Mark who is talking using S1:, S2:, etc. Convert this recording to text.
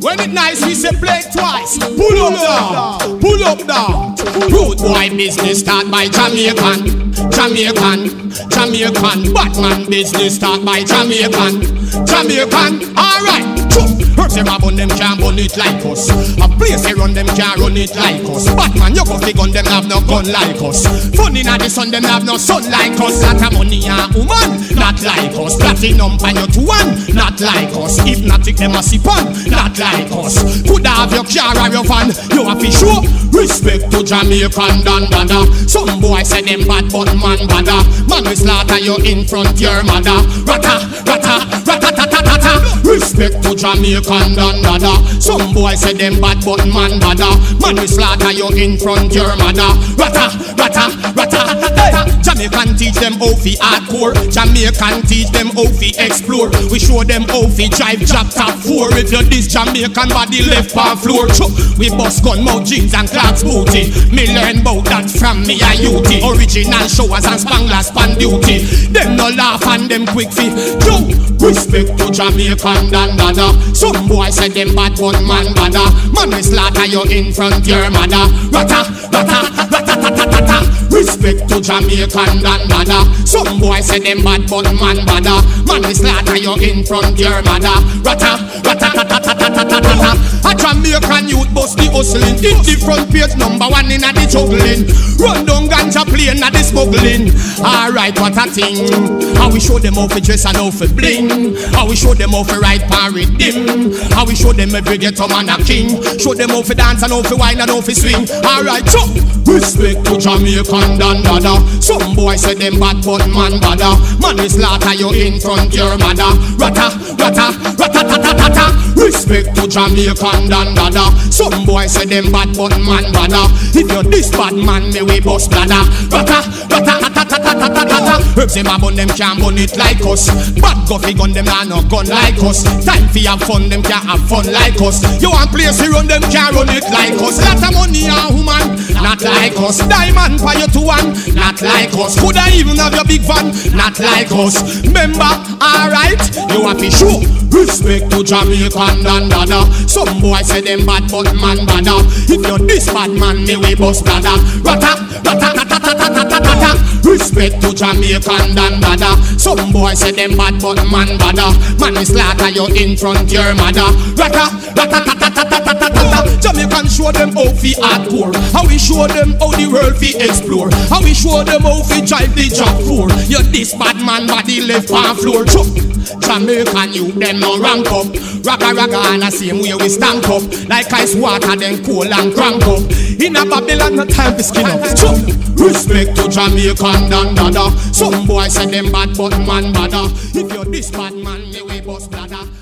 S1: When it nice, we say play twice. Pull up down, pull up down. Road boy business start by Jamaican, Jamaican, Jamaican. Batman business start by Jamaican, Jamaican. Alright. Herbs them a bun them can't bun it like us. A place they run them can't run it like us. Batman you go fi gun them have no gun like us. Funny inna the sun them have no sun like us. Lot of money and woman like us. Platinum pan you to one not like us. Hpnotiq them a sip on not like us. Could have your car or your van you have to show respect to Jamaican dan dada. Some boy say them bad but man bada. Man we slaughter you in front your mother. Rata rata rata ta ta ta ta. Respect to Jamaican dan dada. Some boy say them bad but man bada. Man we slaughter you in front your mother. Rata rata rata ta ta ta. Jamaican teach them how fi hardcore. Jamaican teach them how fi explore. We show them how fi drive drop top four. If you this Jamaican body left on floor, Choo. we bust gun mouth jeans and clocks booty. Me learn about that from me a youthie. Original showers and spanglers pan duty. Them no laugh and them quick fi. Yo, respect to Jamaican dan dada. Some boy say them bad but man bada. Man we slaughter you in front your mother. Rata rata rata ta ta ta ta. Respect to Jamaican dan dada. Some boy say them bad but man bada. Man we slaughter you in front your mother. Rata rata ta ta ta ta ta ta ta. I try me a Jamaican youth bust the hustling. Hit the front page number one in a the juggling. Run down ganja plane a the smuggling. Alright, what a thing. How we show them how to dress and how to bling. How we show them how to ride pan dim. How we show them every ghetto man a king. Show them how to dance and how to wine and how to swing. Alright, so respect to Jamaican dan dada. Some boy say them bad but man bada. Man we slaughter you in front your mother. Rata, rata, rata ta ta disrespect to Jamaican than dada. Some boy say them bad but man bada. If you this bad man, me we bust bladder. Rata, rata, rata, rata, rata, rata. Herbs in a bun them can't bun it like us. Bad guffy gun them nah no gun like us. Time fi have fun them can't have fun like us. You want place to run them can't run it like us. Lot of like us. Diamond for you to one, not like us. Could I even have your big van? Not like us. Member, alright, you have to show respect to Jamaican and dada. Some boy say them bad, but man bada. If you're this bad man, me we bust dada. Rata, rata, rata, rata, rata, rata. Respect to Jamaican and dada. Some boy say them bad, but man bada. Man is slaughter you in front your mother. Rata, rata, rata, rata, rata, rata ta. Jamaican show them how fi hardcore. How we show them how the world fi explore. How we show them how fi drive the job for. You this bad man body left on floor. Chuck. Jamaican you them no rank up. Ragga ragga and the same way we stank up. Like ice water then cool and crank up. In a Babylon no time to skin up. Chuck. Respect to Jamaican dan dada. Some boy say them bad but man bada. If you're this bad man, me we bust bladder.